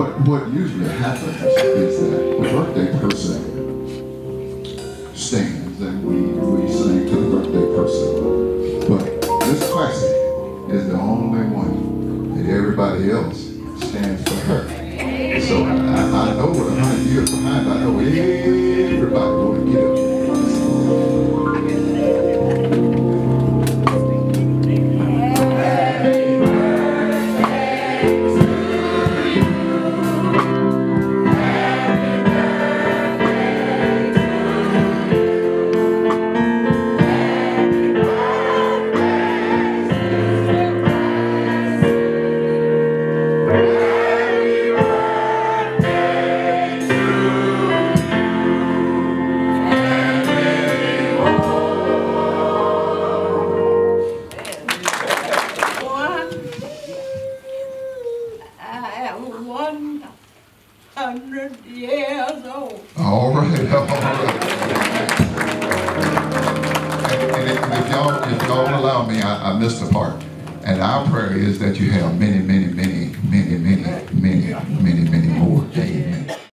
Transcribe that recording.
what, what usually happens is that the birthday person stands and we, we sing to the birthday person. But this Classie is the only one that everybody else 100 years old. All right, all right. And, if y'all if y'all allow me, I, I missed a part. And our prayer is that you have many, many, many, many, many, many, many, many, many more. Amen.